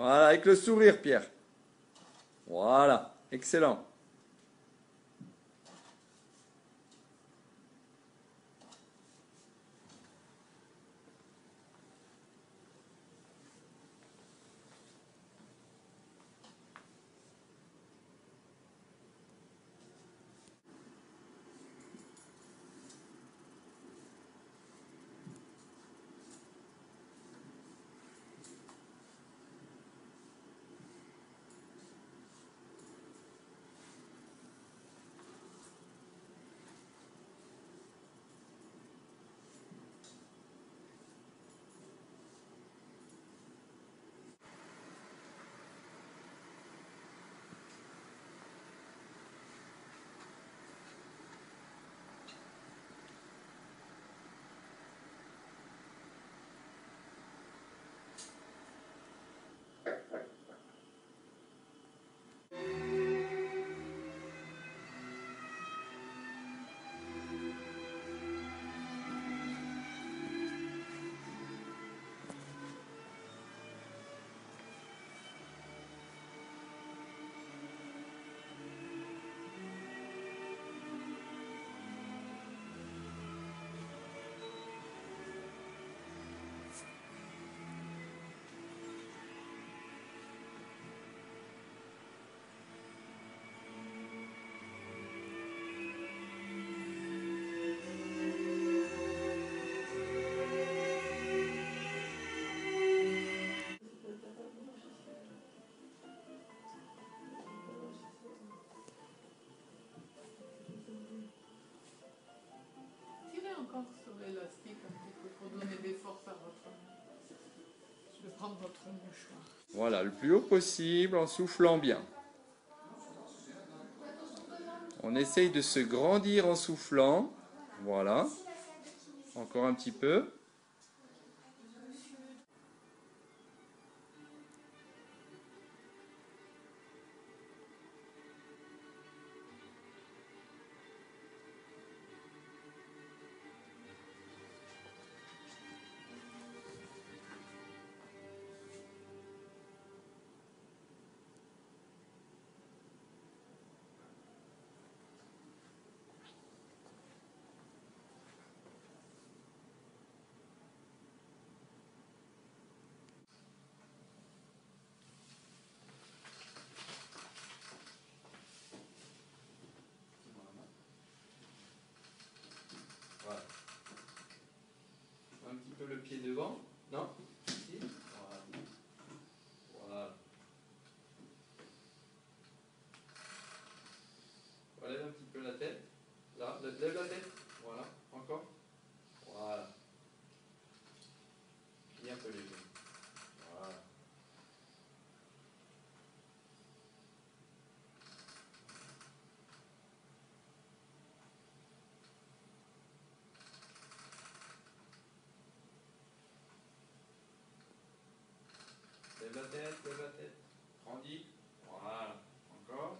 Voilà, avec le sourire, Pierre. Voilà, excellent. Voilà, le plus haut possible en soufflant bien. On essaye de se grandir en soufflant. Voilà. Encore un petit peu. Devant. Non Ici. Voilà. Voilà. Relève un petit peu la tête. Là, lève la tête. Voilà. Encore. Voilà. Plie un peu les genoux. Voilà. Lève la tête, lève la tête. Grandis. Voilà. Encore.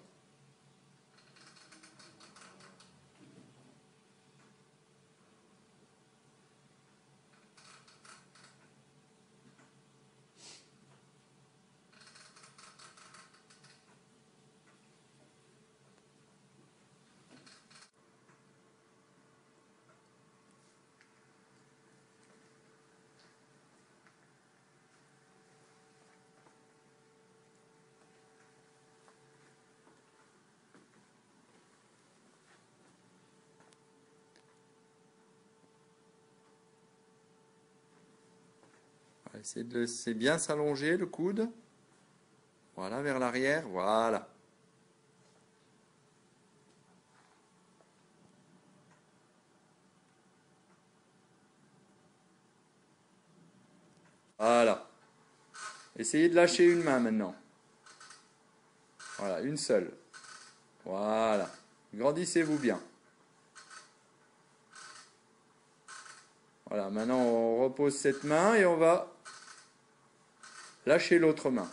Essayez de laisser bien s'allonger le coude. Voilà, vers l'arrière. Voilà. Voilà. Essayez de lâcher une main maintenant. Voilà, une seule. Voilà. Grandissez-vous bien. Voilà, maintenant on repose cette main et on va Lâchez l'autre main.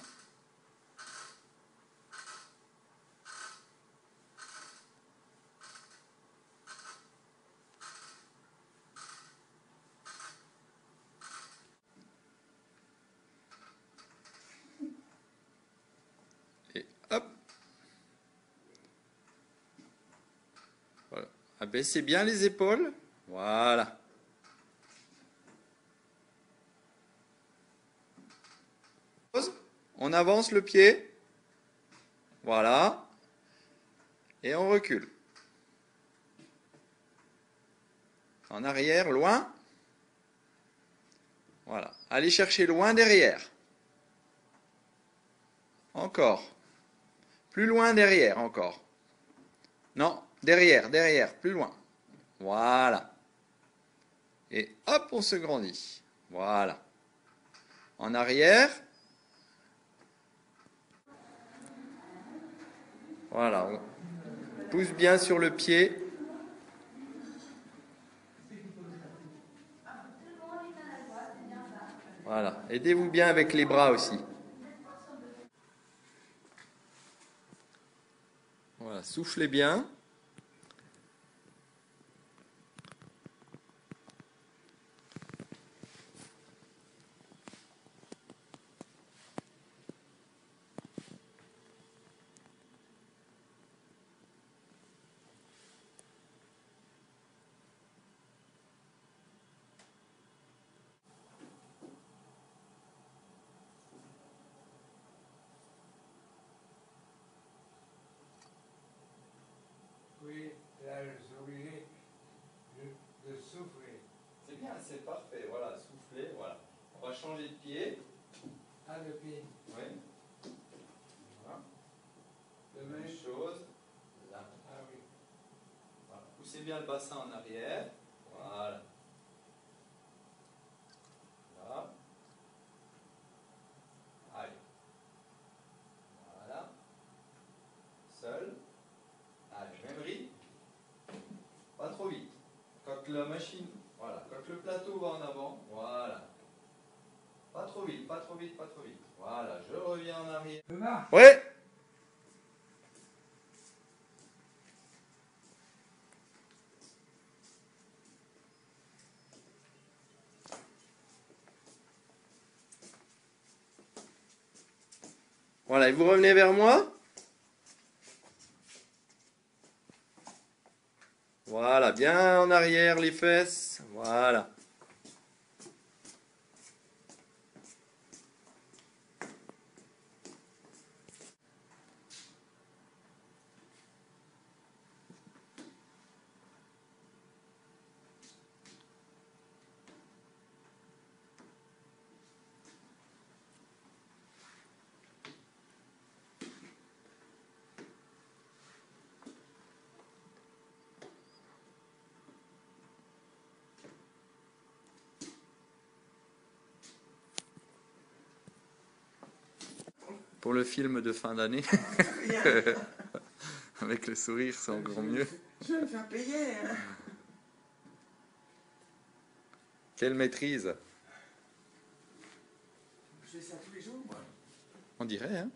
Et hop. Abaissez bien les épaules. Voilà. On avance le pied. Voilà. Et on recule. En arrière, loin. Voilà. Allez chercher loin derrière. Encore. Plus loin derrière, encore. Non, derrière, derrière, plus loin. Voilà. Et hop, on se grandit. Voilà. En arrière. Voilà. On pousse bien sur le pied. Voilà. Aidez-vous bien avec les bras aussi. Voilà, soufflez bien. Oui, là, je suis obligé de, de souffler. C'est bien, c'est parfait. Voilà, soufflez. Voilà. On va changer de pied. Ah, le pied. Oui. Voilà. Le Même chose. Là. Ah oui. Voilà. Poussez bien le bassin en arrière. Voilà. Là. Allez. Voilà. Seul. Allez, même rythme. Pas trop vite. Quand la machine, voilà, quand le plateau va en avant, voilà. Pas trop vite, pas trop vite, pas trop vite. Voilà, je reviens en arrière. Ouais. Voilà, et vous revenez vers moi. Voilà, bien en arrière les fesses. Voilà. Pour le film de fin d'année, avec le sourire, c'est encore mieux. Je vais me faire payer. hein. Quelle maîtrise? Je fais ça tous les jours, moi. On dirait, hein?